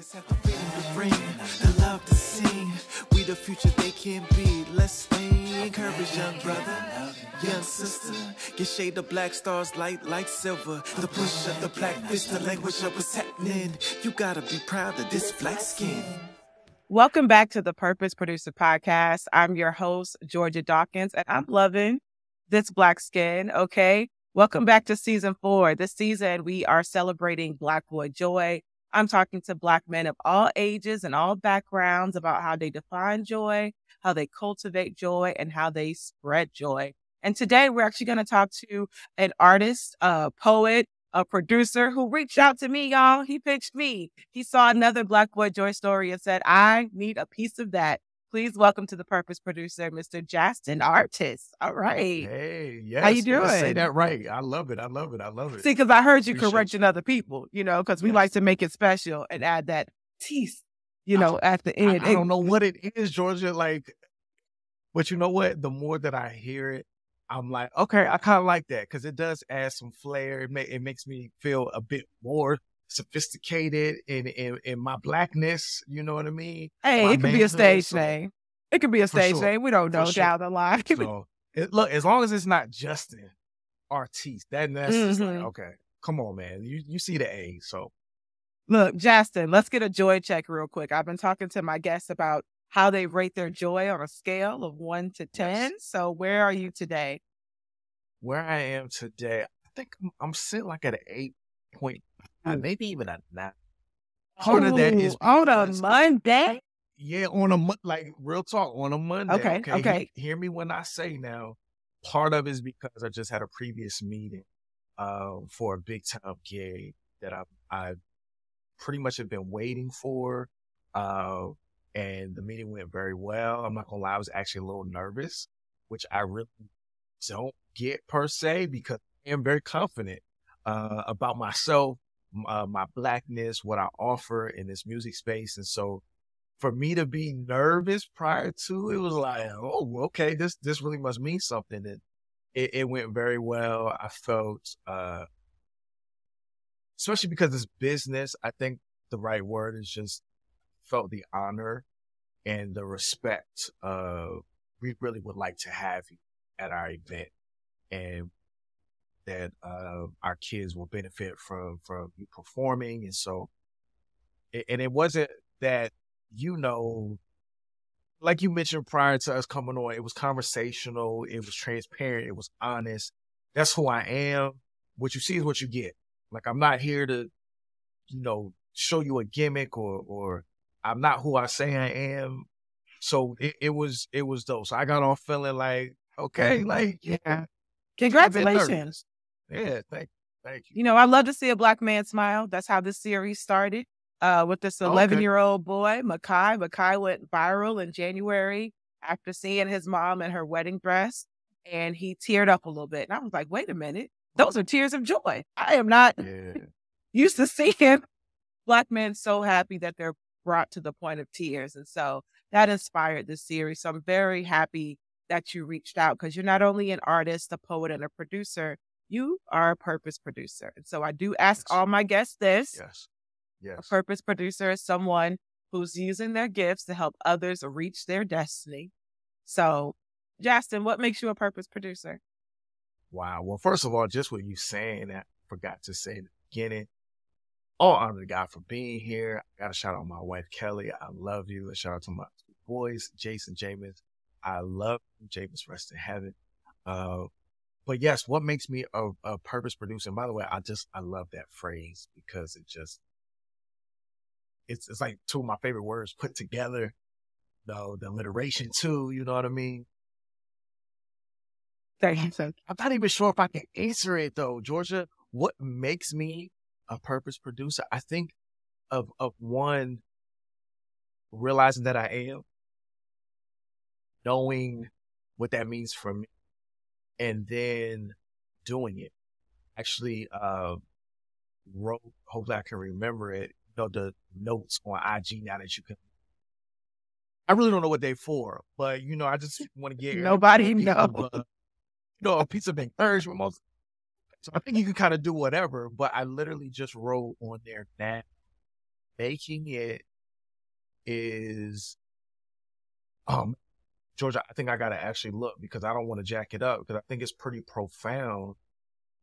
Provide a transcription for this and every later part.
Niggas have the freedom to bring, the love to sing. We the future they can be. Let's stay encouraged, young brother, young sister. Get shade of black stars, light like silver. The push of the black fist, the language of what's happening. You gotta be proud of this black skin. Welcome back to the Purpose Producer Podcast. I'm your host, Georgia Dawkins, and I'm loving this black skin. Okay. Welcome back to season four. This season, we are celebrating Black Boy Joy. I'm talking to Black men of all ages and all backgrounds about how they define joy, how they cultivate joy, and how they spread joy. And today we're actually going to talk to an artist, a poet, a producer who reached out to me, y'all. He pitched me. He saw another Black Boy Joy story and said, I need a piece of that. Please welcome to the Purpose producer, Mr. Jastin Artis. All right. Hey, yes. How you doing? Say that right. I love it. I love it. I love it. See, because I heard you Appreciate correcting other people, you know, because we Yes. like to make it special and add that teeth, you know, at the end. I don't know what it is, Georgia. Like, but you know what? The more that I hear it, I'm like, okay, I kind of like that because it does add some flair. It, ma- it makes me feel a bit more sophisticated in, in in my blackness. You know what I mean? Hey, my it could be a stage so- name. It could be a stage sure. name. We don't know sure. down the line. So it, look, as long as it's not Jastin Artiste, that that's just like, mm-hmm. okay, come on, man. You you see the A, so Look, Jastin, let's get a joy check real quick. I've been talking to my guests about how they rate their joy on a scale of one to 10. So where are you today? where I am today, I think I'm, I'm sitting like at an eight point, uh, maybe even a nine. Part of that is on a Monday. Yeah, on a mon- like real talk on a Monday. Okay, he- okay. Hear me when I say now. Part of it is because I just had a previous meeting, uh, for a big time gig that I I pretty much have been waiting for, uh, and the meeting went very well. I'm not gonna lie, I was actually a little nervous, which I really don't get per se because I am very confident uh, about myself, m- uh, my blackness, what I offer in this music space, and so for me to be nervous prior to it was like, oh, okay, this this really must mean something. And it, it went very well. I felt, uh, especially because it's business. I think the right word is just felt the honor and the respect. Uh, we really would like to have you at our event, and that uh, our kids will benefit from from you performing. And so, and it wasn't that you know, like you mentioned prior to us coming on, it was conversational, it was transparent, it was honest. That's who I am. What you see is what you get. Like I'm not here to, you know, show you a gimmick or or I'm not who I say I am. So it, it was it was dope. So I got off feeling like, okay, like yeah. Congratulations. Yeah, thank thank you. You know, I love to see a black man smile. That's how this series started. Uh, with this Okay. 11 year old boy, Makai. Makai went viral in January after seeing his mom in her wedding dress, and he teared up a little bit. And I was like, wait a minute, those are tears of joy. I am not Yeah. used to seeing black men so happy that they're brought to the point of tears. And so that inspired this series. So I'm very happy that you reached out because you're not only an artist, a poet, and a producer, you are a purpose producer. And so I do ask Yes. all my guests this. Yes. A purpose producer is someone who's using their gifts to help others reach their destiny. So, Jastin, what makes you a purpose producer? Wow. Well, first of all, just what you saying, I forgot to say in the beginning. All honor to God for being here. I got to shout out my wife, Kelly. I love you. A shout out to my boys, Jason, James. I love you. James, rest in heaven. Uh, but yes, what makes me a, a purpose producer? And by the way, I just, I love that phrase because it just, it's, it's like two of my favorite words put together. No, the alliteration too, you know what I mean? Thank you. I'm not even sure if I can answer it though, Georgia. What makes me a purpose producer? I think of of one realizing that I am, knowing what that means for me, and then doing it. Actually, uh, wrote. Hopefully, I can remember it. You know the notes on IG now that you can. I really don't know what they're for, but you know, I just want to get Nobody people, knows. uh, you know, a piece of encouragement. Most, so I think you can kind of do whatever. But I literally just wrote on there that making it is, um, Georgia, I think I got to actually look because I don't want to jack it up because I think it's pretty profound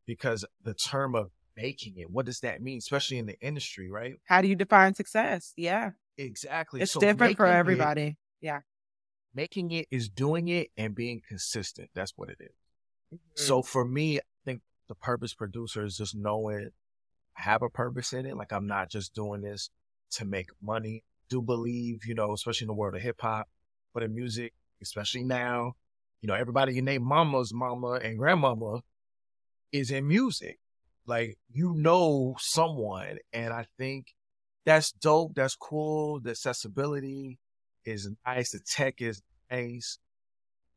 because the term of making it, what does that mean? Especially in the industry, right? How do you define success? Yeah. Exactly. It's so different for everybody. It, yeah. Making it is doing it and being consistent. That's what it is. Mm-hmm. So for me, I think the purpose producer is just knowing I have a purpose in it. Like I'm not just doing this to make money. Do believe, you know, especially in the world of hip hop, but in music, especially now, you know, everybody you name mama's mama and grandmama is in music. Like you know someone, and I think that's dope. That's cool. The accessibility is nice. The tech is nice.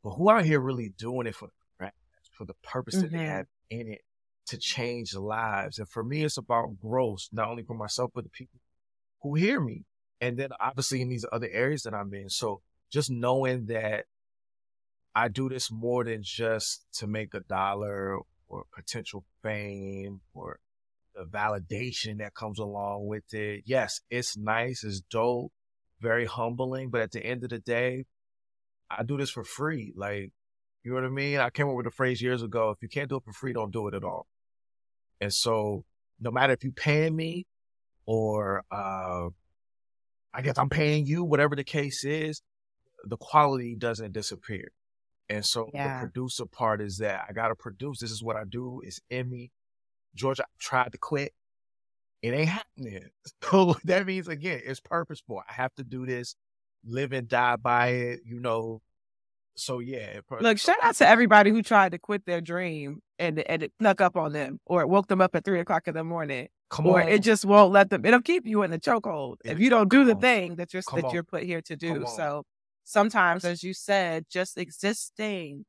But who out here really doing it for the for the purpose mm-hmm. that they mm-hmm. have in it to change lives? And for me, it's about growth, not only for myself, but the people who hear me. And then obviously in these other areas that I'm in. So just knowing that I do this more than just to make a dollar or potential fame or the validation that comes along with it. Yes, it's nice, it's dope, very humbling, but at the end of the day, I do this for free. Like, you know what I mean? I came up with a phrase years ago if you can't do it for free, don't do it at all. And so, no matter if you paying me or uh, I guess I'm paying you, whatever the case is, the quality doesn't disappear. And so yeah. the producer part is that I gotta produce. This is what I do. It's in me. Georgia tried to quit. It ain't happening. So that means again, it's purposeful. I have to do this, live and die by it, you know. So yeah. Look, shout out to everybody who tried to quit their dream and and it snuck up on them or it woke them up at three o'clock in the morning. Come or on. it just won't let them it'll keep you in the chokehold if you don't do the thing that you're Come that on. you're put here to do. So sometimes, as you said, just existing,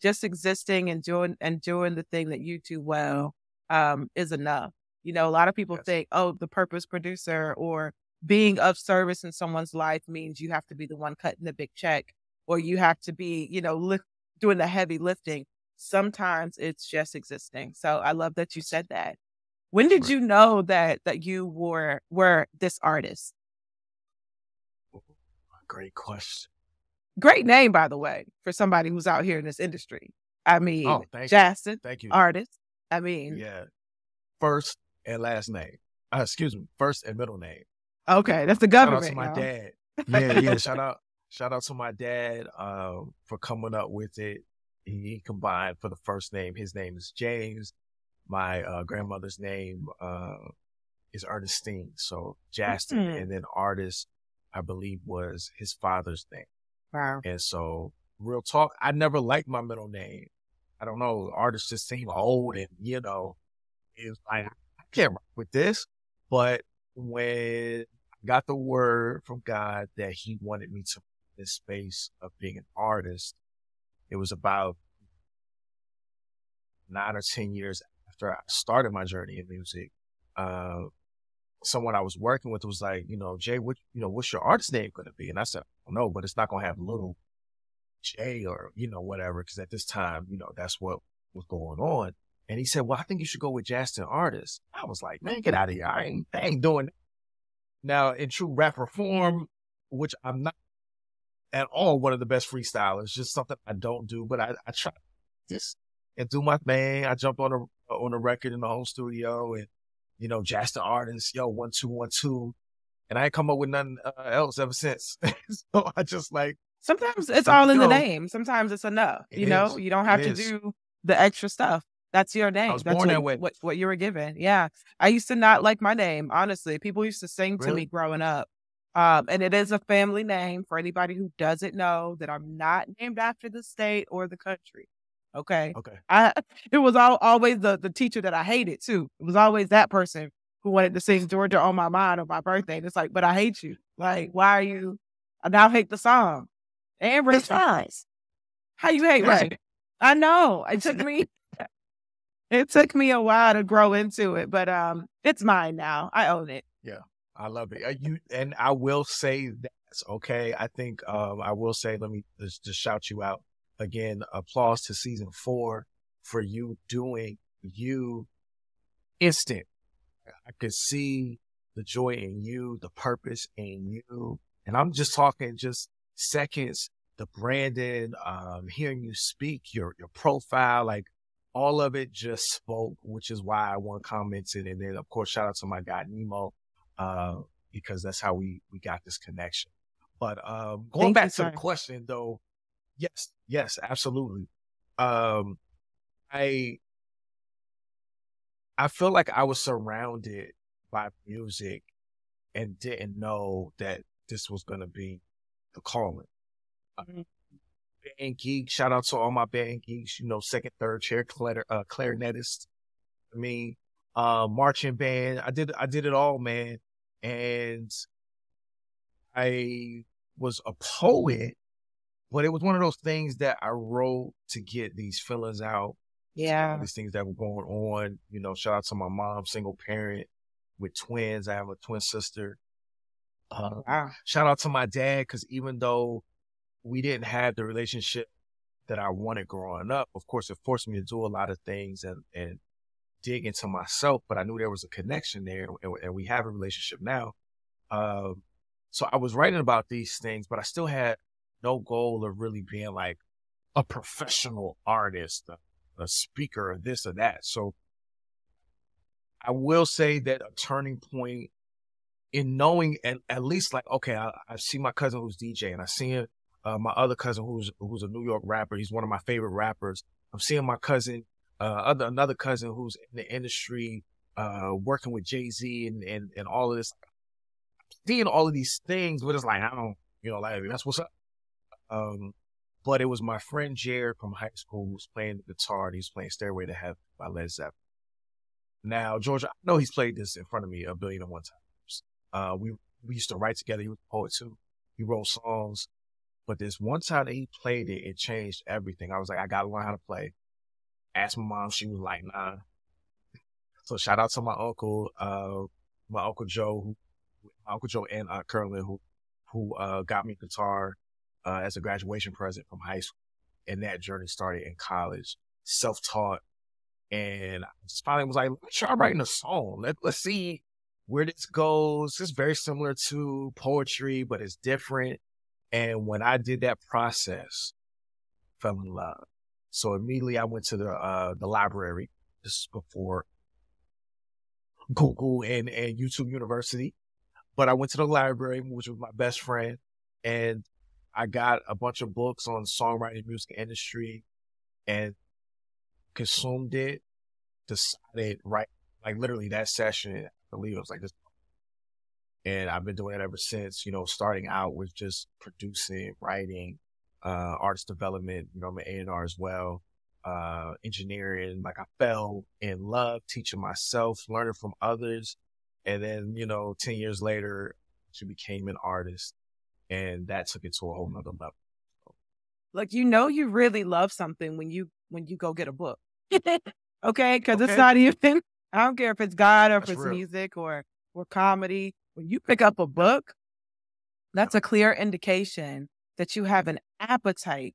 just existing and doing and doing the thing that you do well um, is enough. You know, a lot of people yes. think, oh, the purpose producer or being of service in someone's life means you have to be the one cutting the big check or you have to be, you know, lift, doing the heavy lifting. Sometimes it's just existing. So I love that you said that. When did you know that that you were were this artist? Great question. Great name, by the way, for somebody who's out here in this industry. I mean, oh, thank Jastin, you. thank you, artist. I mean, yeah, first and last name. Uh, excuse me, first and middle name. Okay, that's the government. Shout out to my y'all. dad. Yeah, yeah. shout out, shout out to my dad uh, for coming up with it. He combined for the first name. His name is James. My uh, grandmother's name uh, is Ernestine. So Jastin, mm-hmm. and then Artis I believe was his father's name. Wow. And so, real talk, I never liked my middle name. I don't know, artists just seem old and, you know, it's like, I can't rock with this. But when I got the word from God that he wanted me to this space of being an artist, it was about nine or 10 years after I started my journey in music. Uh, someone I was working with was like, you know, Jay, what, you know, what's your artist name going to be? And I said, no, but it's not going to have little Jay or, you know, whatever. Cause at this time, you know, that's what was going on. And he said, well, I think you should go with Jastin Artis. I was like, man, get out of here. I ain't, I ain't doing that. Now, in true rapper form, which I'm not at all one of the best freestylers, just something I don't do, but I, I try this and do my thing. I jumped on a, on a record in the home studio and you know, Jastin Artis, yo, one, two, one, two. And I ain't come up with nothing uh, else ever since. so I just like. Sometimes it's all in the name. Sometimes it's enough. you is. know, you don't have it to is. do the extra stuff. That's your name. I was That's born what, that way. What, what you were given. Yeah. I used to not like my name, honestly. People used to sing to me growing up. Um, and it is a family name for anybody who doesn't know that I'm not named after the state or the country. Okay. Okay. I it was all, always the the teacher that I hated too. It was always that person who wanted to sing Georgia on my mind on my birthday. And it's like, but I hate you. Like, why are you? I now hate the song. And Ray How you hate Ray? I know. It took me. it took me a while to grow into it, but um, it's mine now. I own it. Yeah, I love it. Uh, you and I will say that. Okay, I think um, I will say. Let me just, just shout you out again. Applause to season four for you doing you instant I could see the joy in you, the purpose in you. And I'm just talking just seconds, the branding, um, hearing you speak, your, your profile, like all of it just spoke, which is why I want commented. And then of course, shout out to my guy Nemo, uh, because that's how we, we got this connection. But, um, going Thank back you, to the question though, yes, yes, absolutely. Um, I, I feel like I was surrounded by music and didn't know that this was going to be the calling. Uh, mm-hmm. band geek, shout out to all my band geeks, you know, second, third chair clarinet, uh, clarinetist. I mean, uh, marching band. I did, I did it all, man. And I was a poet, but it was one of those things that I wrote to get these feelings out. Yeah. These things that were going on, you know, shout out to my mom, single parent with twins. I have a twin sister. Uh, wow. Shout out to my dad because even though we didn't have the relationship that I wanted growing up, of course, it forced me to do a lot of things and and dig into myself. But I knew there was a connection there, and, and we have a relationship now. Um, so I was writing about these things, but I still had no goal of really being like a professional artist, a, a speaker, or this or that. So I will say that a turning point in knowing at, at least like, okay, I, I see my cousin who's DJ and I see uh, my other cousin who's, who's a New York rapper. He's one of my favorite rappers. I'm seeing my cousin, uh, other, another cousin who's in the industry, uh, working with Jay Z and, and, and all of this, seeing all of these things, but it's like, I don't, you know, like, that's what's up. Um, but it was my friend Jared from high school who was playing the guitar and he was playing Stairway to Heaven by Led Zeppelin. Now, Georgia, I know he's played this in front of me a billion and one times. Uh, we, we used to write together. He was a poet too. He wrote songs. But this one time that he played it, it changed everything. I was like, I gotta learn how to play. Asked my mom, she was like, nah. So shout out to my uncle, uh, my uncle Joe, who, my uncle Joe and Aunt Curlin, who, who, uh, got me guitar, uh, as a graduation present from high school. And that journey started in college, self-taught, and I finally was like, let's try writing a song. Let, let's see where this goes. It's very similar to poetry, but it's different. And when I did that process, fell in love. So immediately I went to the, uh, the library. This is before Google and, and YouTube University. But I went to the library, which was my best friend, and I got a bunch of books on songwriting, music industry, and consumed it, decided right, like literally that session, I believe it was like this. And I've been doing it ever since, you know, starting out with just producing, writing, uh, artist development, you know, I'm an A&R as well, uh, engineering. Like I fell in love teaching myself, learning from others. And then, you know, 10 years later, she became an artist and that took it to a whole nother level. Like, you know, you really love something when you, when you go get a book. okay. Cause okay. it's not even, I don't care if it's God or if it's real. music or, or comedy. When you pick up a book, that's a clear indication that you have an appetite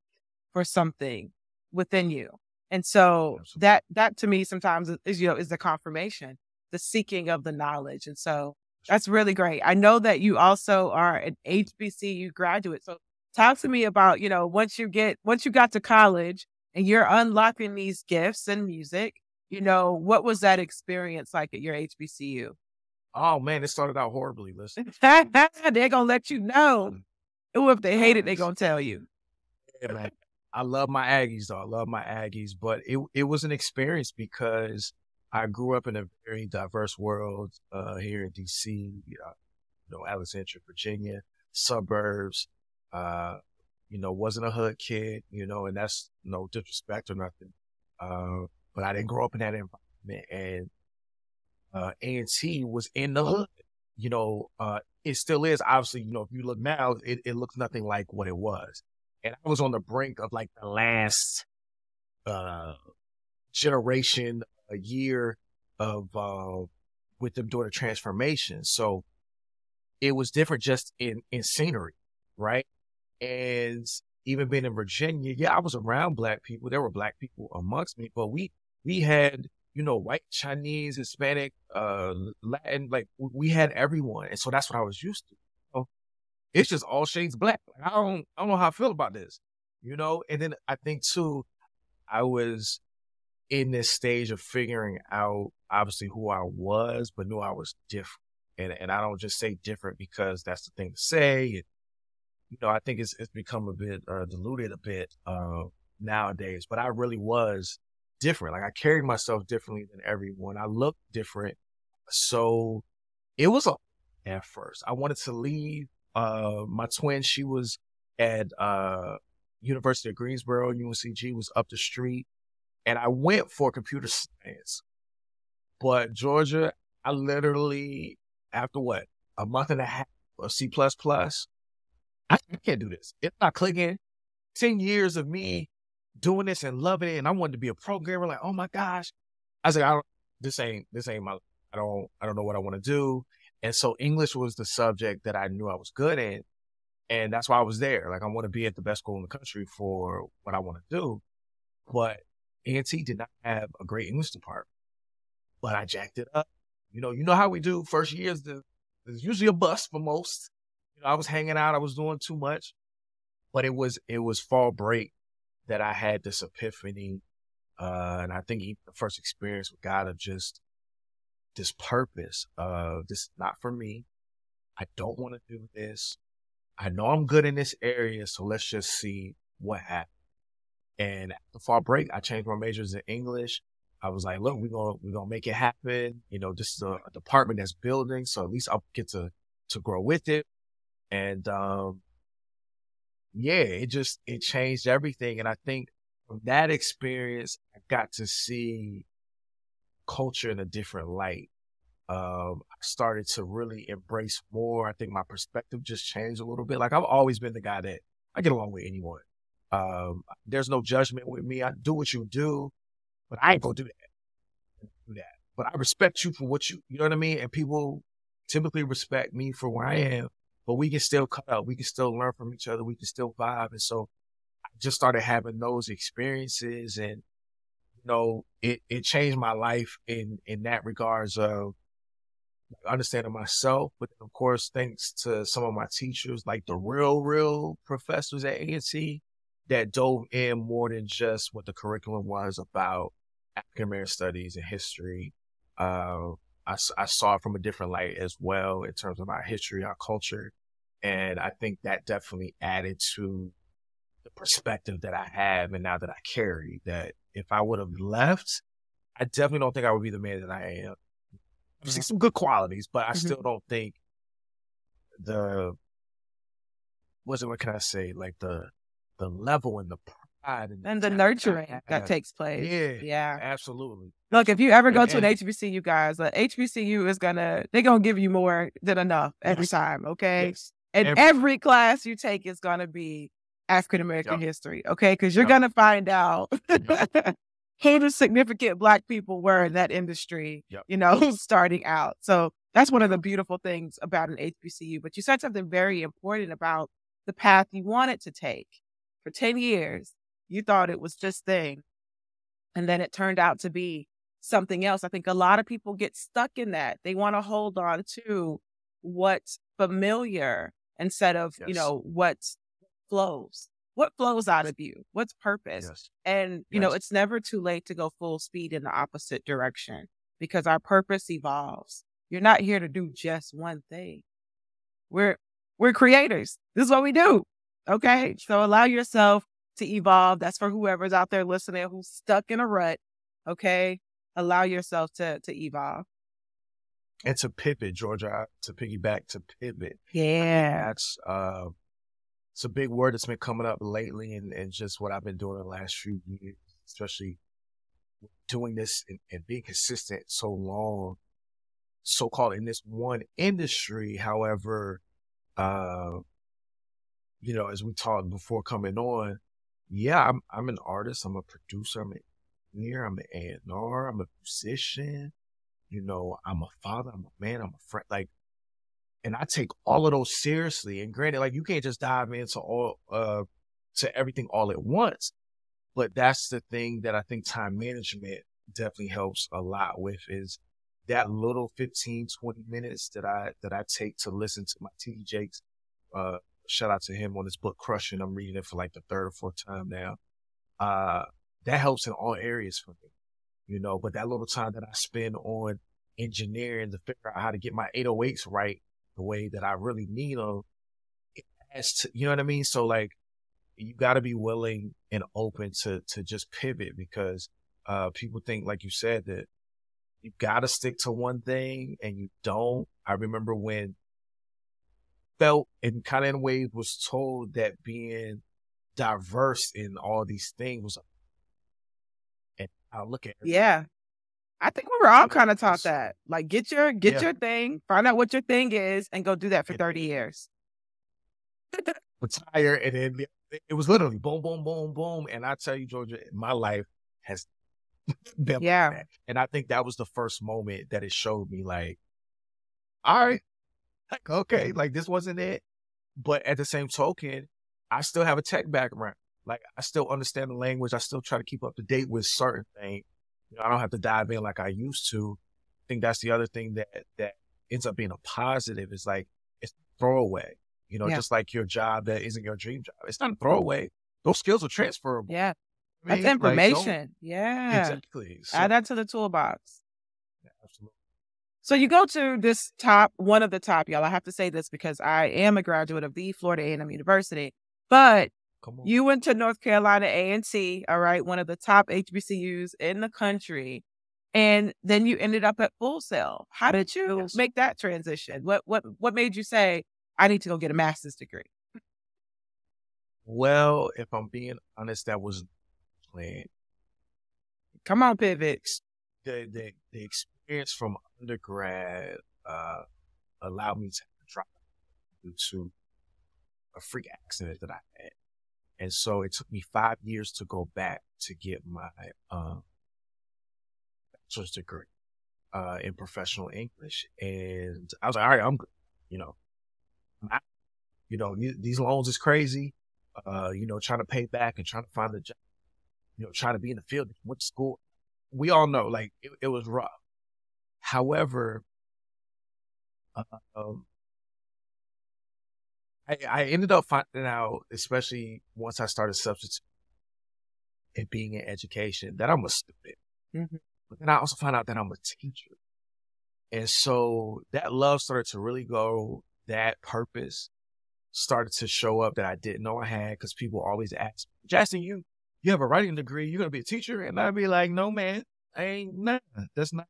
for something within you. And so Absolutely. that, that to me sometimes is, you know, is the confirmation, the seeking of the knowledge. And so that's really great. I know that you also are an HBCU graduate. So talk to me about, you know, once you get, once you got to college, and you're unlocking these gifts and music, you know, what was that experience like at your HBCU? Oh man, it started out horribly. Listen, they're gonna let you know. Mm. Or if they hate it, they're gonna tell you. Yeah, man. I love my Aggies though. I love my Aggies, but it it was an experience because I grew up in a very diverse world uh, here in DC, you know, Alexandria, Virginia, suburbs. Uh, you know, wasn't a hood kid, you know, and that's no disrespect or nothing. Uh, but I didn't grow up in that environment and, uh, A&T was in the hood, you know, uh, it still is. Obviously, you know, if you look now, it, it looks nothing like what it was. And I was on the brink of like the last, uh, generation, a year of, uh, with them doing a transformation. So it was different just in, in scenery, right? And even being in Virginia, yeah, I was around black people. There were black people amongst me, but we, we had you know, white, Chinese, Hispanic, uh, Latin, like we had everyone. And so that's what I was used to. So it's just all shades black. Like, I don't, I don't know how I feel about this, you know? And then I think too, I was in this stage of figuring out obviously who I was, but knew I was different. And, and I don't just say different because that's the thing to say. And, you know, I think it's, it's become a bit uh, diluted a bit, uh, nowadays, but I really was different. Like I carried myself differently than everyone. I looked different. So it was a at first. I wanted to leave. Uh, my twin, she was at uh, University of Greensboro, UNCG was up the street, and I went for computer science. But Georgia, I literally after what a month and a half of C plus, I can't do this. It's not clicking. Ten years of me doing this and loving it, and I wanted to be a programmer. Like, oh my gosh, I was like, I don't, this ain't this ain't my. I don't I don't know what I want to do. And so English was the subject that I knew I was good in, and that's why I was there. Like, I want to be at the best school in the country for what I want to do. But A&T did not have a great English department, but I jacked it up. You know, you know how we do first years. The, there's usually a bust for most. You know, I was hanging out. I was doing too much, but it was it was fall break that I had this epiphany. Uh, and I think even the first experience with God of just this purpose of this is not for me. I don't want to do this. I know I'm good in this area, so let's just see what happens. And fall break, I changed my majors in English. I was like, look, we're gonna we're gonna make it happen. You know, this is a, a department that's building, so at least I'll get to to grow with it. And um, yeah, it just it changed everything. And I think from that experience, I got to see culture in a different light. Um, I started to really embrace more. I think my perspective just changed a little bit. Like I've always been the guy that I get along with anyone. Um, there's no judgment with me. I do what you do, but I ain't gonna do that. Do that. But I respect you for what you, you know what I mean? And people typically respect me for where I am but we can still cut out. We can still learn from each other. We can still vibe. And so I just started having those experiences and, you know, it, it changed my life in, in that regards of understanding myself. But of course, thanks to some of my teachers, like the real, real professors at A&T that dove in more than just what the curriculum was about African American studies and history. Uh, I, I saw it from a different light as well in terms of our history, our culture. And I think that definitely added to the perspective that I have and now that I carry that if I would have left, I definitely don't think I would be the man that I am. I see some good qualities, but I mm-hmm. still don't think the what's it what can I say? Like the the level and the and, and the nurturing that takes place. Yeah, yeah, absolutely. Look, if you ever go to an HBCU, guys, uh, HBCU is gonna they're gonna give you more than enough every time. Okay, yes. and every, every, class you take is gonna be African American yep. history. Okay, because you're yep. gonna find out. who the significant black people were in that industry, yep. you know, starting out. So that's one of the beautiful things about an HBCU. But you said something very important about the path you wanted to take for 10 years you thought it was this thing. And then it turned out to be something else. I think a lot of people get stuck in that. They want to hold on to what's familiar instead of, yes. you know, what flows. What flows out of you? What's purpose? Yes. And, you yes. know, it's never too late to go full speed in the opposite direction because our purpose evolves. You're not here to do just one thing. We're we're creators. This is what we do. Okay. So allow yourself to evolve. That's for whoever's out there listening who's stuck in a rut. Okay. Allow yourself to to evolve. And to pivot, Georgia, to piggyback to pivot. Yeah. That's uh it's a big word that's been coming up lately and, and just what I've been doing the last few years, especially doing this and, and being consistent so long, so called in this one industry. However, uh, you know, as we talked before coming on, yeah, I'm I'm an artist. I'm a producer. I'm an engineer. I'm an A&R. I'm a musician. You know, I'm a father. I'm a man. I'm a friend. Like, and I take all of those seriously. And granted, like you can't just dive into all uh to everything all at once. But that's the thing that I think time management definitely helps a lot with is that little 15, 20 minutes that I, that I take to listen to my TD Jakes. Uh, shout out to him on his book Crushing. I'm reading it for like the third or fourth time now. Uh, that helps in all areas for me, you know, but that little time that I spend on engineering to figure out how to get my 808s right the way that I really need them, it has to, you know what I mean? So like, you got to be willing and open to, to just pivot because, uh, people think, like you said, that you got to stick to one thing and you don't. I remember when felt and kind of in ways was told that being diverse in all these things was, and I look at. Yeah. I think we were all kind of taught that. Like get your get yeah. your thing, find out what your thing is, and go do that for 30 years. Retire and then it was literally boom, boom, boom, boom. And I tell you, Georgia, my life has been yeah. Like and I think that was the first moment that it showed me like, all right, like, okay, like this wasn't it. But at the same token, I still have a tech background. Like I still understand the language. I still try to keep up to date with certain things. You know, I don't have to dive in like I used to. I think that's the other thing that that ends up being a positive is like it's throwaway. You know, yeah. just like your job that isn't your dream job. It's not a throwaway. Those skills are transferable. Yeah. I mean, That's information. Like, yeah. Exactly. So, Add that to the toolbox. Yeah, absolutely. So you go to this top, one of the top, y'all. I have to say this because I am a graduate of the Florida A&M University, but you went to North Carolina A&T, all right, one of the top HBCUs in the country, and then you ended up at Full Sail. How did you yes. make that transition? What what what made you say I need to go get a master's degree? Well, if I'm being honest, that was planned. Come on, pivot. The the the experience from undergrad uh, allowed me to drop due to a freak accident that I had. And so it took me five years to go back to get my uh, bachelor's degree uh, in professional English. And I was like, all right, I'm. You know, you know, these loans is crazy. Uh, you know, trying to pay back and trying to find a job, you know, trying to be in the field, went to school. We all know, like, it, it was rough. However, um, I, I ended up finding out, especially once I started substitute and being in education, that I'm a student. Mm-hmm. But then I also found out that I'm a teacher. And so that love started to really go, that purpose started to show up that I didn't know I had because people always ask, Jastin, you, you have a writing degree, you're going to be a teacher? And I'd be like, no, man, I ain't, nah, that's not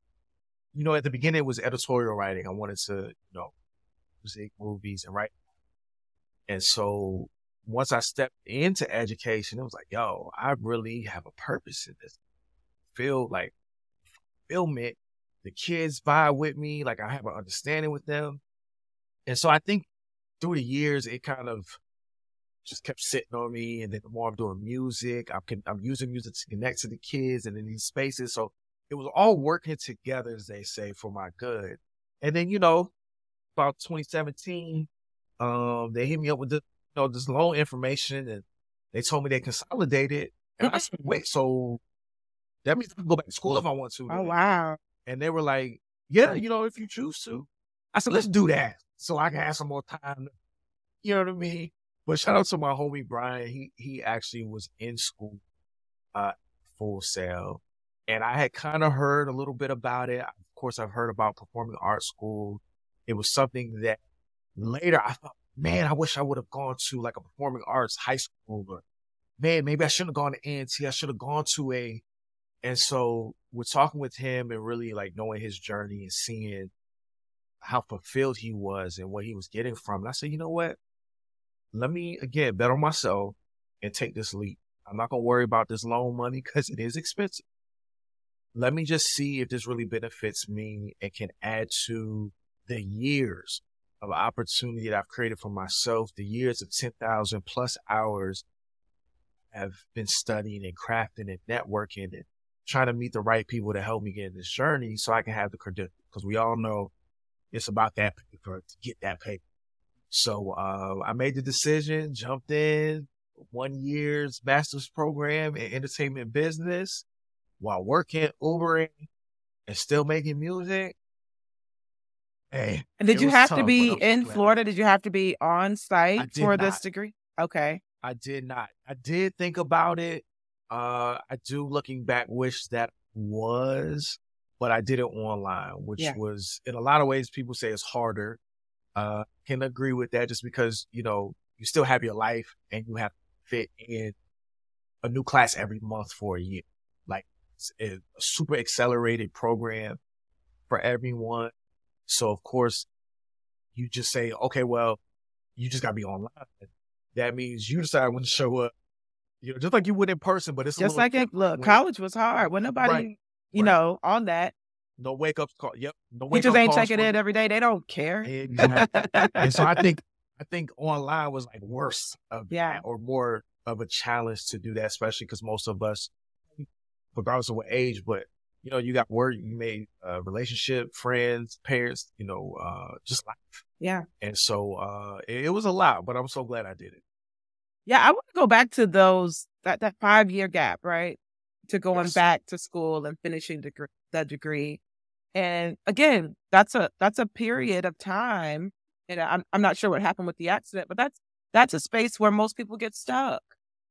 you know, at the beginning it was editorial writing. I wanted to, you know, music, movies, and write. And so once I stepped into education, it was like, yo, I really have a purpose in this. Feel like fulfillment. The kids vibe with me, like I have an understanding with them. And so I think through the years, it kind of just kept sitting on me. And then the more I'm doing music, I'm, I'm using music to connect to the kids and in these spaces. So it was all working together, as they say, for my good. And then, you know, about 2017, um, they hit me up with this, you know, this loan information and they told me they consolidated. And I said, wait, so that means I can go back to school if I want to. Oh, wow. And they were like, yeah, you know, if you choose to. I said, let's do that so I can have some more time. You know what I mean? But shout out to my homie Brian. He he actually was in school, uh, Full Sail, and I had kind of heard a little bit about it. Of course, I've heard about performing arts school. It was something that later I thought, man, I wish I would have gone to like a performing arts high school, but man, maybe I shouldn't have gone to A&T. I should have gone to a, and so we're talking with him and really like knowing his journey and seeing how fulfilled he was and what he was getting from it. I said, you know what? Let me again bet on myself and take this leap. I'm not going to worry about this loan money because it is expensive let me just see if this really benefits me and can add to the years of opportunity that I've created for myself, the years of 10,000 plus hours I've been studying and crafting and networking and trying to meet the right people to help me get this journey so I can have the credit. Because we all know it's about that paper to get that paper. So uh, I made the decision, jumped in one year's master's program in entertainment business while working, Ubering, and still making music. Hey, And did you have tough, to be in glad. Florida? Did you have to be on site for this degree? Okay. I did not. I did think about it. Uh, I do, looking back, wish that was, but I did it online, which Yeah. was in a lot of ways people say it's harder. Uh, can agree with that just because you know you still have your life and you have to fit in a new class every month for a year. A super accelerated program for everyone. So of course, you just say, okay, well, you just gotta be online. That means you decide when to show up. You know, just like you would in person, but it's a Just like it, look, when- college was hard. When nobody, Right, you right. know, on that. no wake up call. Yep, no wake Teachers ain't checking in every day. They don't care. Exactly. and so I think I think online was like worse of Yeah. or more of a challenge to do that, especially because most of us, regardless of what age, but you know, you got work, you made a relationship, friends, parents, you know, uh, just life. Yeah. And so uh, it, it was a lot, but I'm so glad I did it. Yeah, I want to go back to those that that five year gap, right? To going Yes. back to school and finishing degree, that degree, and again, that's a that's a period of time. And I'm I'm not sure what happened with the accident, but that's that's a space where most people get stuck.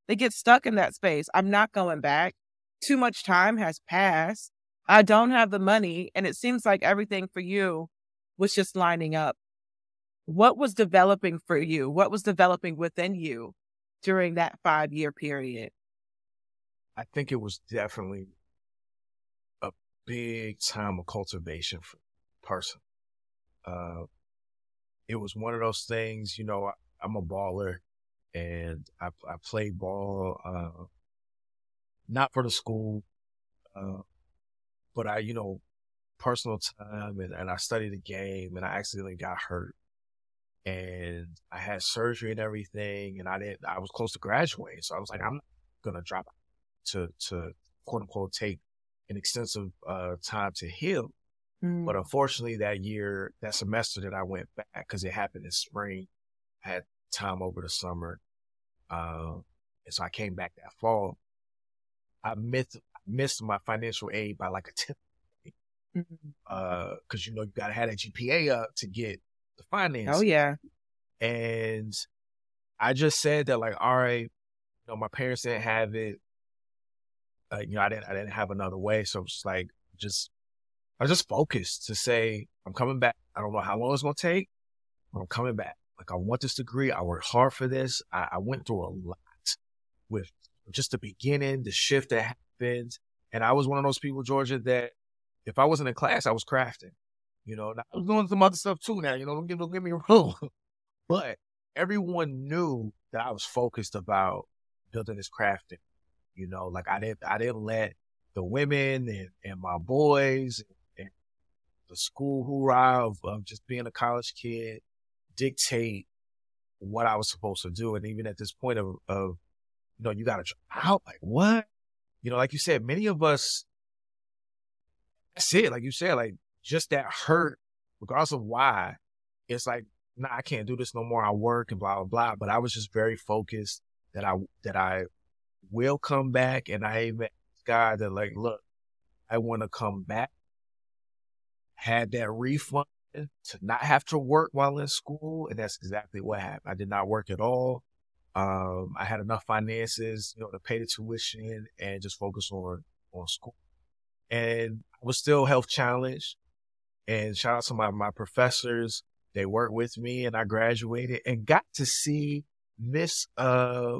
They get stuck in that space. I'm not going back. Too much time has passed. I don't have the money, and it seems like everything for you was just lining up. What was developing for you? What was developing within you during that five year period? I think it was definitely a big time of cultivation for person. Uh, it was one of those things, you know, I, I'm a baller and I, I play ball, uh, not for the school, uh, but I, you know, personal time and, and I studied the game and I accidentally got hurt and I had surgery and everything and I didn't, I was close to graduating. So I was like, I'm not going to drop to, to quote unquote take an extensive, uh, time to heal. Mm. But unfortunately, that year, that semester that I went back, because it happened in spring, I had time over the summer. Uh, and so I came back that fall. I missed, missed my financial aid by like a tenth, Mhm. uh, cause you know, you gotta have that GPA up to get the finance. Oh yeah. And I just said that like, all right, you know, my parents didn't have it. Uh, you know, I didn't, I didn't have another way. So it's like, just, I was just focused to say, I'm coming back. I don't know how long it's going to take, but I'm coming back. Like I want this degree. I worked hard for this. I, I went through a lot with just the beginning, the shift that happened. And I was one of those people, Georgia, that if I wasn't in class, I was crafting. You know, I was doing some other stuff too now, you know, don't get, don't get me wrong. but everyone knew that I was focused about building this crafting. You know, like I didn't, I didn't let the women and, and my boys and, and the school hoorah of, of just being a college kid dictate what I was supposed to do. And even at this point of, of you know, you got to drop out. Like what? You know, like you said, many of us, that's it. Like you said, like just that hurt, regardless of why, it's like, nah, I can't do this no more. I work and blah, blah, blah. But I was just very focused that I, that I will come back. And I even God that like, look, I want to come back. Had that refund to not have to work while in school. And that's exactly what happened. I did not work at all. Um, I had enough finances, you know, to pay the tuition and just focus on, on school. And I was still health challenged. And shout out to my, my professors. They worked with me and I graduated and got to see Miss, uh,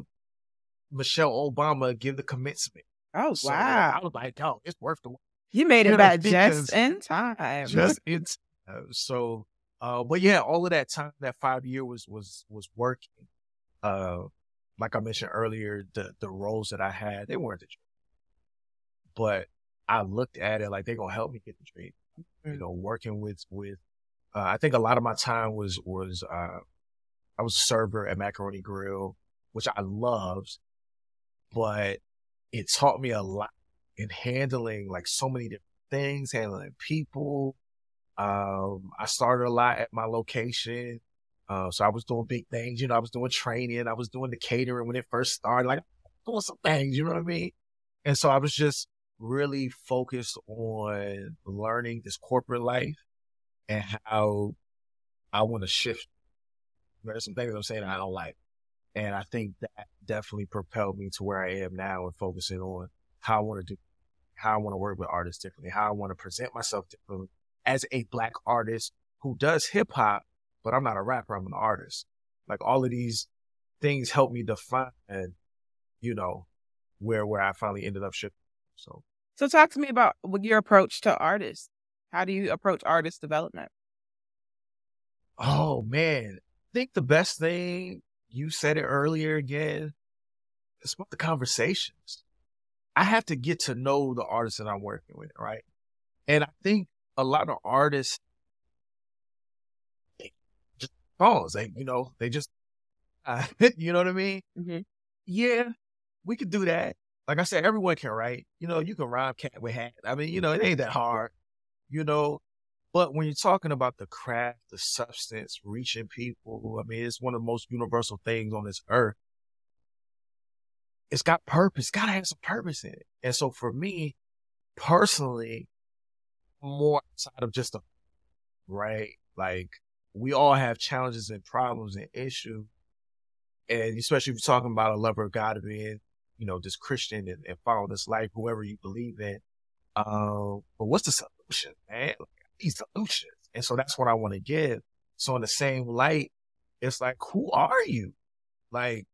Michelle Obama give the commencement. Oh So, wow. I was like, yo, it's worth the You made you it know, back just in time. just it's uh, so uh but yeah all of that time that five year was was was working uh like i mentioned earlier the the roles that i had they weren't the dream but i looked at it like they're gonna help me get the dream you know working with with uh, i think a lot of my time was was uh i was a server at macaroni grill which i loved but it taught me a lot in handling like so many different things, handling people. Um, I started a lot at my location. Uh, so I was doing big things, you know, I was doing training. I was doing the catering when it first started, like doing some things, you know what I mean? And so I was just really focused on learning this corporate life and how I want to shift. There's some things I'm saying I don't like. And I think that definitely propelled me to where I am now and focusing on how I want to do, how I want to work with artists differently, how I want to present myself differently as a black artist who does hip hop, but I'm not a rapper, I'm an artist. Like all of these things help me define, you know, where where I finally ended up shipping. So So talk to me about your approach to artists. How do you approach artist development? Oh man. I think the best thing you said it earlier again, it's about the conversations. I have to get to know the artist that I'm working with, right? And I think a lot of artists songs, they you know, they just uh, you know what I mean? Mm-hmm. Yeah, we could do that. Like I said, everyone can write. You know, you can rhyme cat with hat. I mean, you know, it ain't that hard. You know, but when you're talking about the craft, the substance, reaching people, I mean, it's one of the most universal things on this earth. It's got purpose. It's got to have some purpose in it. And so for me, personally, more outside of just a, right? Like we all have challenges and problems and issues. And especially if you're talking about a lover of God being, you know, just Christian and, and follow this life, whoever you believe in. Um, but what's the solution, man? These solutions. And so that's what I want to give. So in the same light, it's like, who are you? Like,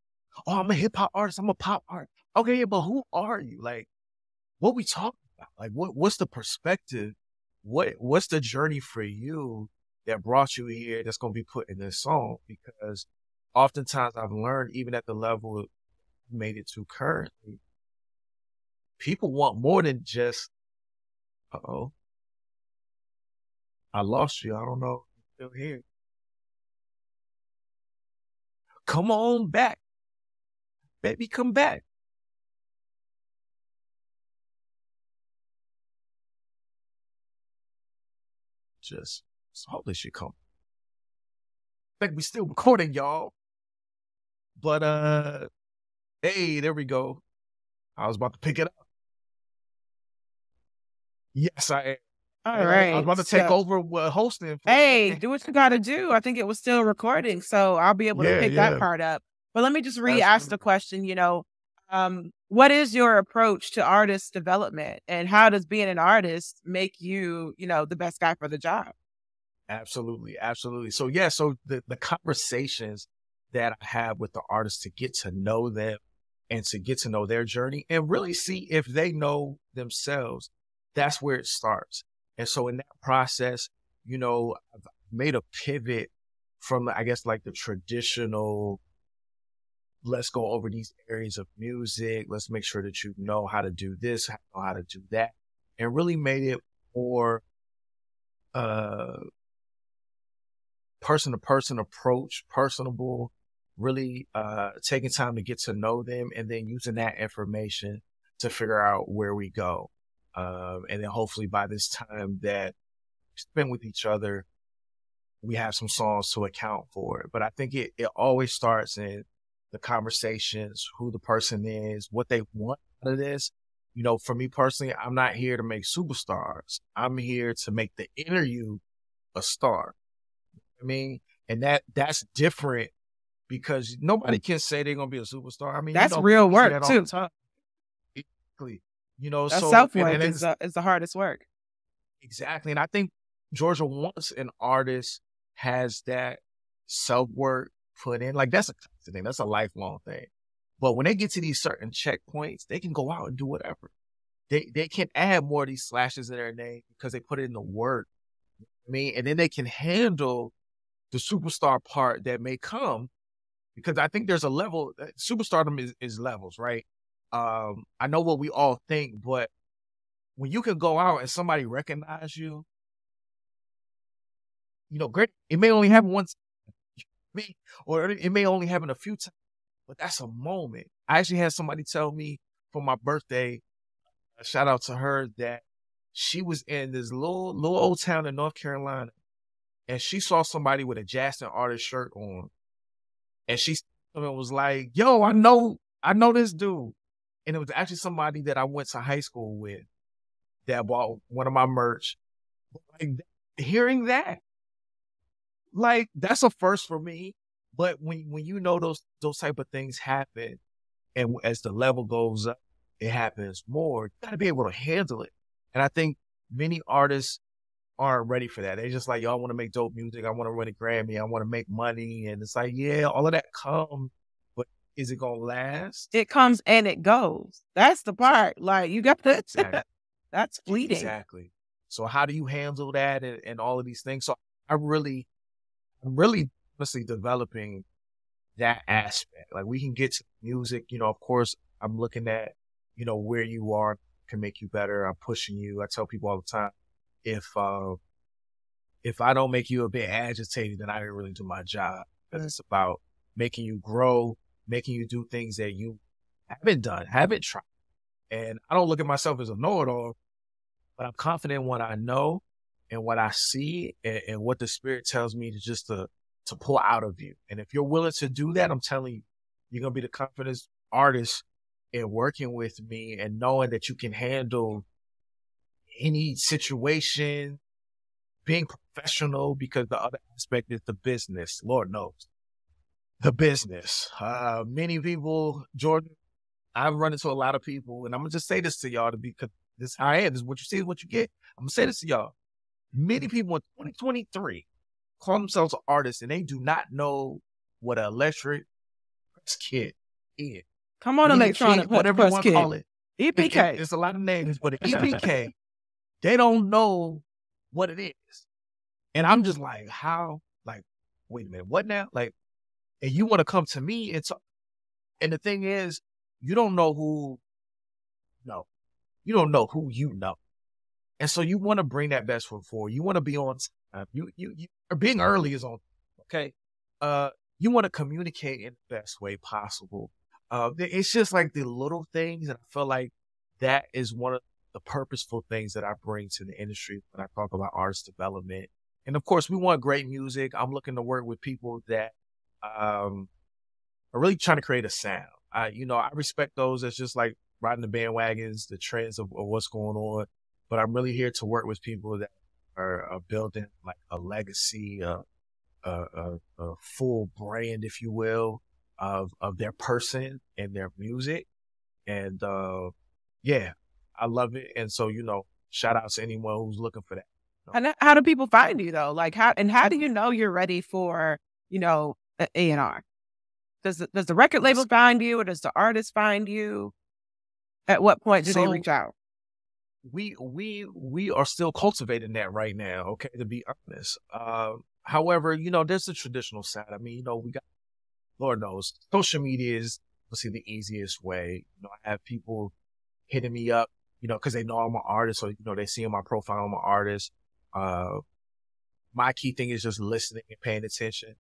oh, I'm a hip hop artist. I'm a pop artist. Okay, yeah, but who are you? Like, what we talking about? Like, what what's the perspective? What what's the journey for you that brought you here? That's gonna be put in this song because oftentimes I've learned, even at the level made it to currently, people want more than just, oh, I lost you. I don't know. Still here. Come on back. Baby, come back. Just hopefully she come. I think we still recording, y'all. But uh hey, there we go. I was about to pick it up. Yes, I am. All right. I was about to take so- over uh, hosting. Hey, do what you got to do. I think it was still recording, so I'll be able to pick yeah. that part up. But let me just re-ask the question. You know, um, what is your approach to artist development, and how does being an artist make you, you know, the best guy for the job? Absolutely, absolutely. So yeah, so the the conversations that I have with the artists to get to know them and to get to know their journey and really see if they know themselves. That's where it starts. And so in that process, you know, I've made a pivot from I guess like the traditional let's go over these areas of music, let's make sure that you know how to do this, how to do that, and really made it more uh person to person approach, personable, really uh, taking time to get to know them and then using that information to figure out where we go. Um, and then hopefully by this time that we spend with each other, we have some songs to account for it. But I think it, it always starts in the conversations, who the person is, what they want out of this. You know, for me personally, I'm not here to make superstars. I'm here to make the interview a star. I mean, and that that's different because nobody can say they're gonna be a superstar. I mean, you That's real work, that too. Exactly. You know, That so self work is the, is the hardest work. exactly, and I think Georgia once an artist has that self work put in, like that's a thing. That's a lifelong thing. But when they get to these certain checkpoints, they can go out and do whatever. They they can add more of these slashes in their name because they put in the work. I mean, and then they can handle the superstar part that may come because I think there's a level superstardom is, is levels, right? Um, I know what we all think, but when you can go out and somebody recognize you, you know, great. It may only happen once, me, or it may only happen a few times, but that's a moment. I actually had somebody tell me for my birthday, a shout out to her that she was in this little little old town in North Carolina, and she saw somebody with a Jastin Artis shirt on, and she was like, "Yo, I know, I know this dude," and it was actually somebody that I went to high school with. that bought one of my merch. Like hearing that, like that's a first for me. But when when you know those those type of things happen, and as the level goes up, it happens more. You got to be able to handle it. And I think many artists aren't ready for that. They just like, y'all want to make dope music. I want to win a Grammy. I want to make money. And it's like, yeah, all of that comes, but is it gonna last? It comes and it goes. That's the part. Like you got to. Exactly. that's fleeting. Exactly. So how do you handle that and, and all of these things? So I really, I'm really honestly developing that aspect. Like we can get to music, you know, of course I'm looking at, you know, where you are can make you better. I'm pushing you. I tell people all the time, if, uh, if I don't make you a bit agitated, then I didn't really do my job. Because it's about making you grow, making you do things that you haven't done, haven't tried. And I don't look at myself as a know-it-all, but I'm confident in what I know and what I see and, and what the spirit tells me to just to to pull out of you. And if you're willing to do that, I'm telling you, you're gonna be the confident artist in working with me and knowing that you can handle any situation, being professional, because the other aspect is the business. Lord knows. The business. Uh, many people, Jordan, I've run into a lot of people, and I'm gonna just say this to y'all to be because this is how I am. This is what you see, is what you get. I'm gonna say this to y'all. Many people in 2023 call themselves artists and they do not know what an electric press kit is. Come on, electronic whatever you want to call it. EPK. It, it's a lot of names, but an EPK, they don't know what it is. And I'm just like, how? Like, wait a minute, what now? Like, and you want to come to me and talk. And the thing is, you don't know who, no, you don't know who you know. And so you want to bring that best foot forward. You want to be on time. You, you, you, or being early is on, okay? Uh, you want to communicate in the best way possible. Uh, it's just like the little things. And I feel like that is one of the purposeful things that I bring to the industry when I talk about artist development. And of course, we want great music. I'm looking to work with people that, um, are really trying to create a sound. I, you know, I respect those that's just like riding the bandwagons, the trends of, of what's going on but I'm really here to work with people that are, are building like a legacy, a, a, a, full brand, if you will, of, of their person and their music. And, uh, yeah, I love it. And so, you know, shout out to anyone who's looking for that. And how do people find you though? Like how, and how do you know you're ready for, you know, A and R? Does the, does the record label find you or does the artist find you? At what point do so, they reach out? we we we are still cultivating that right now. Okay, to be honest. Uh, however, you know, there's the traditional side. I mean, you know, we got Lord knows social media is obviously the easiest way. You know, I have people hitting me up, you know, because they know I'm an artist, so you know they see my profile I'm an artist. Uh, my key thing is just listening and paying attention.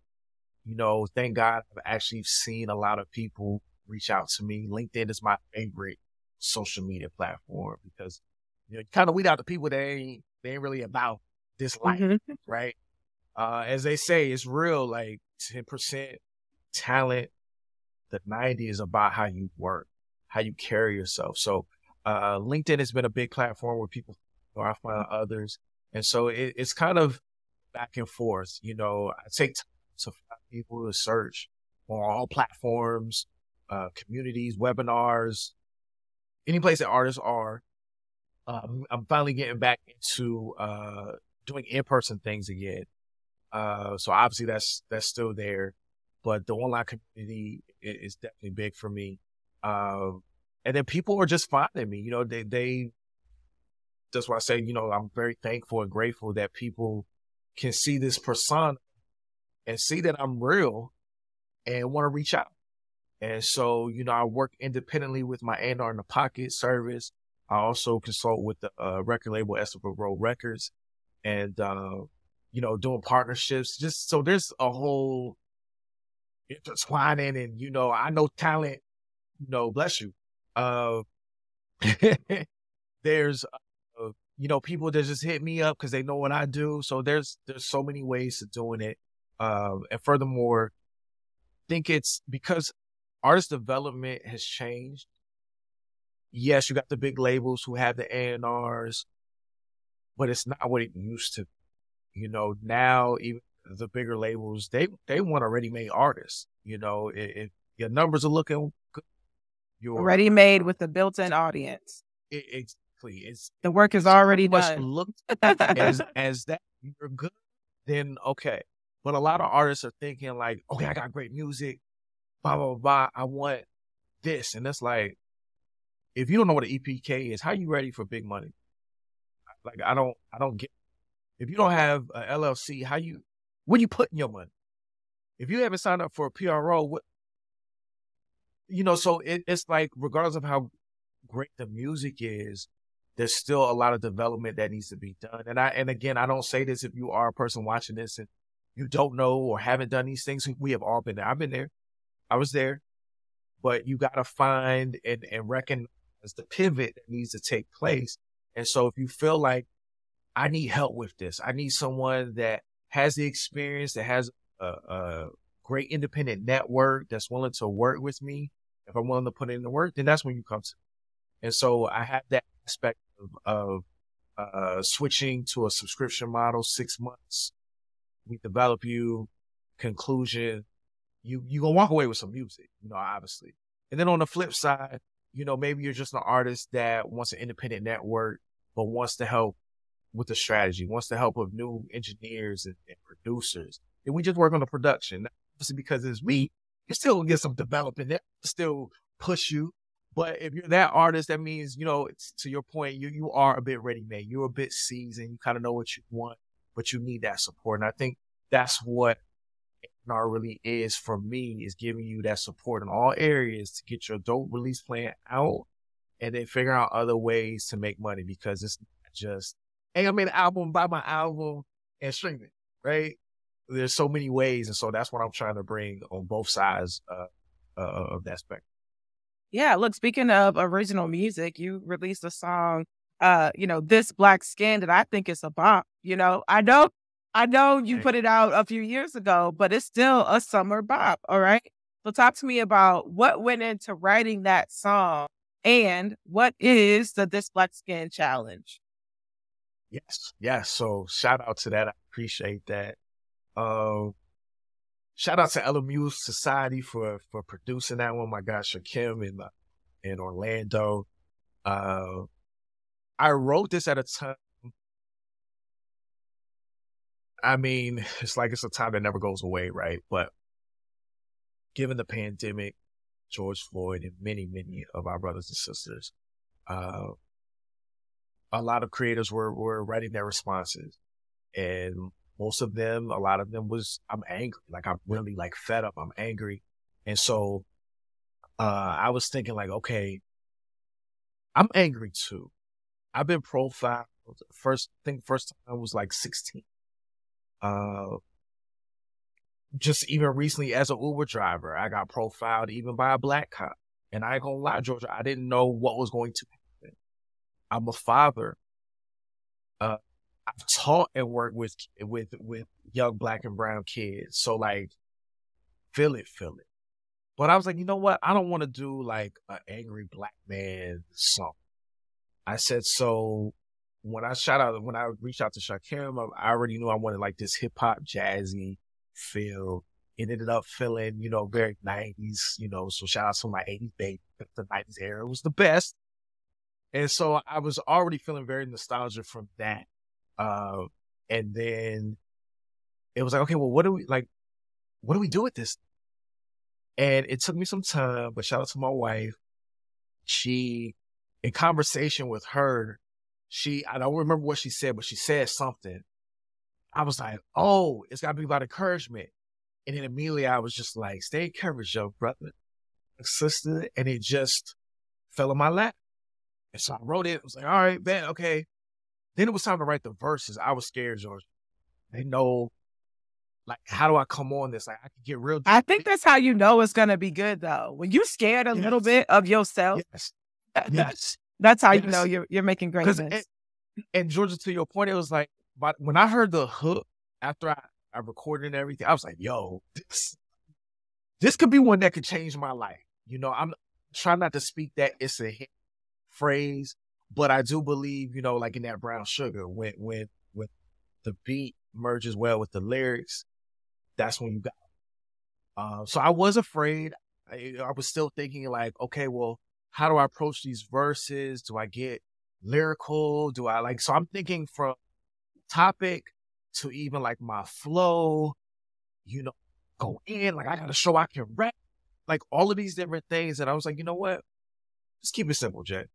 You know, thank God I've actually seen a lot of people reach out to me. LinkedIn is my favorite social media platform because you know, kind of weed out the people that ain't they ain't really about this life, mm-hmm. right? Uh, as they say, it's real. Like ten percent talent, the ninety is about how you work, how you carry yourself. So, uh, LinkedIn has been a big platform where people I find others, and so it, it's kind of back and forth. You know, I take time to find people to search on all platforms, uh, communities, webinars, any place that artists are, um, I'm finally getting back into uh, doing in-person things again. Uh, so obviously that's that's still there, but the online community is, definitely big for me. Um, and then people are just finding me. You know, they they. That's why I say, you know, I'm very thankful and grateful that people can see this persona and see that I'm real and want to reach out. And so, you know, I work independently with my A&R in the Pocket service. I also consult with the uh, record label Estival Road Records and, uh, you know, doing partnerships. Just so there's a whole intertwining and, you know, I know talent, you know, bless you. Uh, there's, uh, you know, people that just hit me up because they know what I do. So there's, there's so many ways to doing it. Uh, and furthermore, I think it's because artist development has changed yes, you got the big labels who have the A&Rs, but it's not what it used to. You know, now even the bigger labels, they they want a ready made artist. You know, if, your numbers are looking you're ready made with a built in audience. It, exactly. It's the work is already done. Looked as as that you're good, then okay. But a lot of artists are thinking like, okay, I got great music, blah blah blah. I want this, and it's like, if you don't know what an EPK is, how you ready for big money? Like I don't, I don't get. If you don't have a LLC, how you, where you putting your money? If you haven't signed up for a PRO, what, you know, so it, it's like regardless of how great the music is, there's still a lot of development that needs to be done. And I, and again, I don't say this if you are a person watching this and you don't know or haven't done these things. We have all been there. I've been there. I was there, but you got to find and, and recognize the pivot that needs to take place. And so if you feel like I need help with this, I need someone that has the experience, that has a, a great independent network that's willing to work with me. If I'm willing to put in the work, then that's when you come to. Me. And so I have that aspect of, of uh, switching to a subscription model, six months. We develop you, conclusion. You you gonna walk away with some music, you know, obviously. And then on the flip side, you know, maybe you're just an artist that wants an independent network, but wants to help with the strategy, wants to help with new engineers and, and producers. And we just work on the production. Obviously, because it's me, you still get some development there, still push you, but if you're that artist, that means, you know, to your point, you, you are a bit ready made. You're a bit seasoned. You kind of know what you want, but you need that support. And I think that's what A&R really is for me is giving you that support in all areas to get your dope release plan out and then figure out other ways to make money because it's not just, hey, I made an album, buy my album and stream it, right? There's so many ways. And so that's what I'm trying to bring on both sides uh, uh, of that spectrum. Yeah, look, speaking of original music, you released a song, uh, you know, This Black Skin that I think is a bop. You know, I know I know you put it out a few years ago, but it's still a summer bop, all right? So talk to me about what went into writing that song and what is the This Black Skin challenge? Yes, yes. So shout out to that. I appreciate that. Um, shout out to LMU Society for for producing that one. My guy Shakim in uh, in Orlando. Uh, I wrote this at a time. I mean, it's like it's a time that never goes away, right? But given the pandemic, George Floyd, and many, many of our brothers and sisters, uh, a lot of creators were were writing their responses, and most of them, a lot of them was, I'm angry. Like I'm really like fed up. I'm angry. And so, uh, I was thinking like, okay, I'm angry too. I've been profiled. First thing, first time I was like 16. Uh, just even recently as an Uber driver, I got profiled even by a black cop. And I ain't gonna lie, Georgia, I didn't know what was going to happen. I'm a father. Uh, taught and worked with with with young black and brown kids. So like feel it, feel it. But I was like, you know what? I don't want to do like an angry black man song. I said so when I shout out when I reached out to Shakim, I already knew I wanted like this hip hop jazzy feel. It ended up feeling, you know, very nineties, you know, so shout out to my eighties baby. The nineties era was the best. And so I was already feeling very nostalgic from that. Uh, and then it was like, okay, well, what do we like? What do we do with this? And it took me some time, but shout out to my wife. She, in conversation with her, she, I don't remember what she said, but she said something. I was like, oh, it's got to be about encouragement. And then immediately I was just like, stay encouraged, yo, brother, sister. And it just fell in my lap. And so I wrote it. I was like, all right, man, okay. Then it was time to write the verses. I was scared, George. They know, like, how do I come on this? Like, I could get real. I think that's how you know it's gonna be good, though. When you're scared a yes. little bit of yourself, yes, yes, that's how yes. you know you're you're making greatness. And, and Georgia, to your point, it was like, but when I heard the hook after I, I recorded everything, I was like, yo, this this could be one that could change my life. You know, I'm trying not to speak that it's a hit phrase, but I do believe, you know, like in that brown sugar, when when when the beat merges well with the lyrics, that's when you got. Uh, so I was afraid. I, I was still thinking like, okay, well, how do I approach these verses? Do I get lyrical? Do I like? So I'm thinking from topic to even like my flow, you know, go in. Like I got to show I can rap. Like all of these different things. And I was like, you know what? Just keep it simple, Jay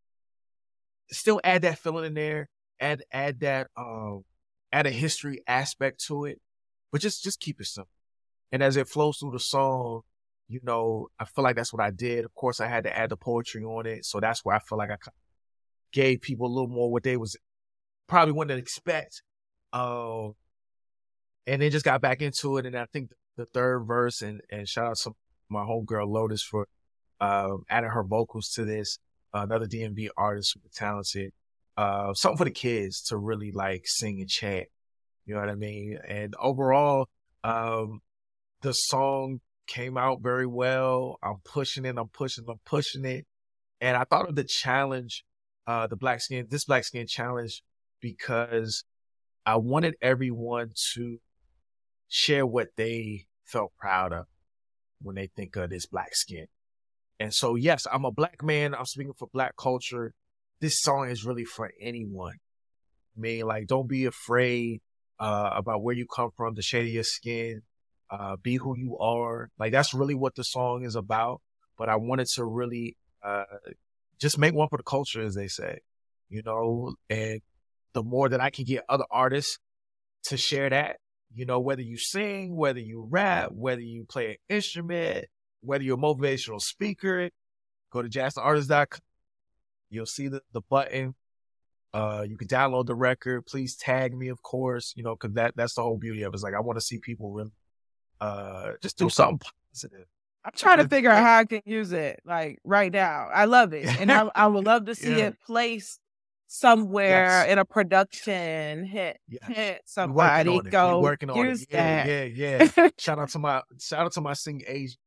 still add that feeling in there, add add that um add a history aspect to it, but just just keep it simple. And as it flows through the song, you know, I feel like that's what I did. Of course, I had to add the poetry on it, so that's where I feel like I gave people a little more what they was probably wouldn't expect. Um, and then just got back into it, and I think the third verse and and shout out to my homegirl Lotus for um, adding her vocals to this another DMV artist, super talented. Uh, something for the kids to really like sing and chant. You know what I mean? And overall, um, the song came out very well. I'm pushing it. I'm pushing. I'm pushing it. And I thought of the challenge, uh, the black skin, this black skin challenge, because I wanted everyone to share what they felt proud of when they think of this black skin. And so, yes, I'm a black man. I'm speaking for black culture. This song is really for anyone. I mean, like, don't be afraid uh, about where you come from, the shade of your skin. Uh, be who you are. Like, that's really what the song is about. But I wanted to really uh, just make one for the culture, as they say, you know, and the more that I can get other artists to share that, you know, whether you sing, whether you rap, whether you play an instrument, whether you're a motivational speaker, go to jastinartis.com. You'll see the, the button. Uh, you can download the record. Please tag me, of course, you know, cause that, that's the whole beauty of it. It's like, I want to see people really, uh, just do something positive. I'm trying to figure out how I can use it like right now. I love it. And I, I would love to see yeah. it placed somewhere yes. in a production hit yes. hit somebody go working on use it. Yeah, that. yeah, yeah. shout out to my shout out to my sync agent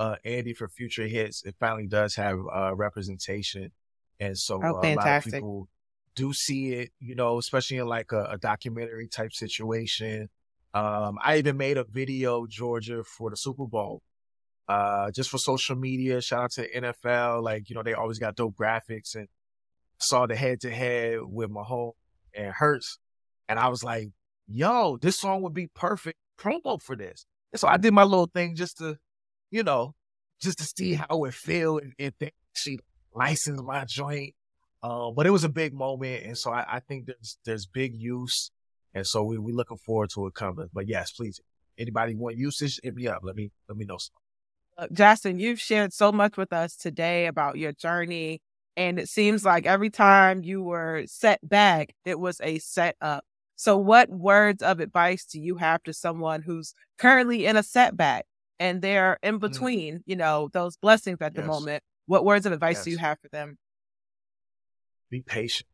uh, Andy for future hits, it finally does have uh, representation. And so oh, uh, a lot of people do see it, you know, especially in like a, a documentary type situation. Um, I even made a video, Georgia, for the Super Bowl, uh, just for social media. Shout out to NFL. Like, you know, they always got dope graphics and saw the head to head with Mahomes and Hurts. And I was like, yo, this song would be perfect promo for this. And so I did my little thing just to you know, just to see how it feel and, and she licensed my joint. Uh, but it was a big moment, and so I, I, think there's there's big use, and so we we looking forward to it coming. But yes, please, anybody want usage, hit me up. Let me let me know. Something. Jastin, you've shared so much with us today about your journey, and it seems like every time you were set back, it was a set up. So, what words of advice do you have to someone who's currently in a setback? And they're in mm. between, mm. you know, those blessings at the moment. What words of advice yes. do you have for them? Be patient.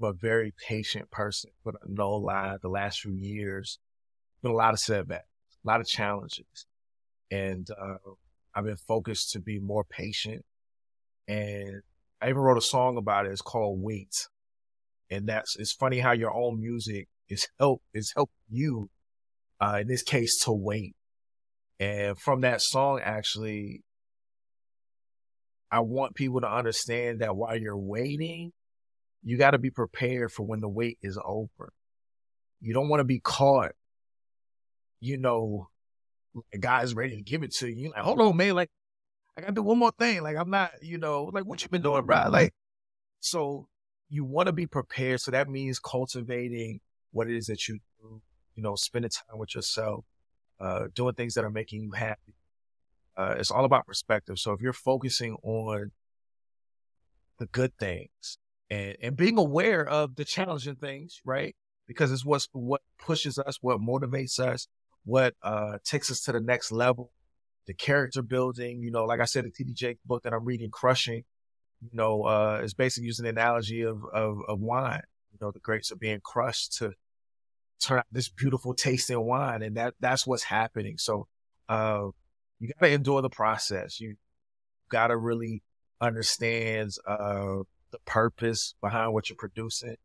I'm a very patient person, but no lie, the last few years, been a lot of setbacks, a lot of challenges. And uh, I've been focused to be more patient. And I even wrote a song about it. It's called Wait. And that's, it's funny how your own music is help, is help you, uh, in this case, to wait and from that song, actually, I want people to understand that while you're waiting, you got to be prepared for when the wait is over. You don't want to be caught, you know, a guy's ready to give it to you. Like, hold on, man. Like, I got to do one more thing. Like, I'm not, you know, like, what you been doing, bro? Like, so you want to be prepared. So that means cultivating what it is that you do, you know, spending time with yourself, uh, doing things that are making you happy. Uh, it's all about perspective. So if you're focusing on the good things and, and being aware of the challenging things, right? Because it's what's, what pushes us, what motivates us, what, uh, takes us to the next level, the character building, you know, like I said, the TD Jakes book that I'm reading, Crushing, you know, uh, is basically using the analogy of, of, of wine. You know, the grapes are being crushed to turn this beautiful tasting wine. And that, that's what's happening. So, uh, you got to endure the process. You got to really understand, uh, the purpose behind what you're producing.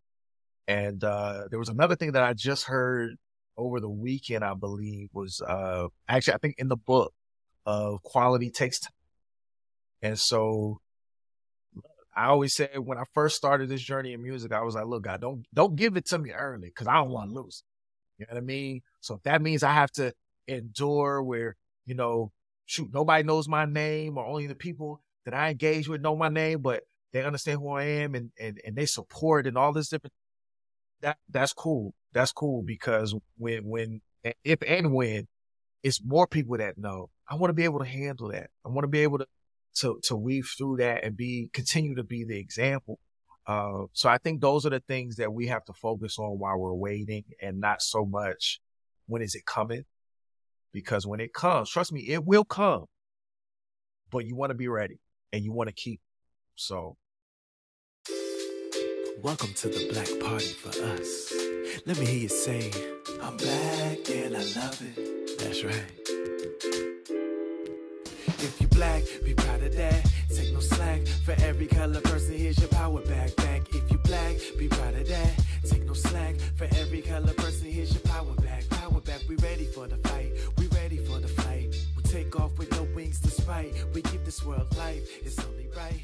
And uh, there was another thing that I just heard over the weekend, I believe, was uh, actually I think in the book of quality takes time. And so I always said when I first started this journey in music, I was like, look, God, don't don't give it to me early because I don't want to lose. You know what I mean? So if that means I have to endure where, you know, shoot, nobody knows my name or only the people that I engage with know my name, but they understand who I am and and, and they support and all this different that that's cool. That's cool because when when if and when it's more people that know, I want to be able to handle that. I want to be able to to to weave through that and be continue to be the example. Uh, so I think those are the things that we have to focus on while we're waiting, and not so much when is it coming, because when it comes, trust me, it will come. But you want to be ready and you want to keep. So Welcome to the black party for us. Let me hear you say, I'm black and I love it. That's right. If you black, be proud of that. Take no slack. For every color person, here's your power back. Back. If you black, be proud of that. Take no slack. For every color person, here's your power back. Power back. We ready for the fight. We ready for the fight. We take off with no wings to spite. We give this world life. It's only right.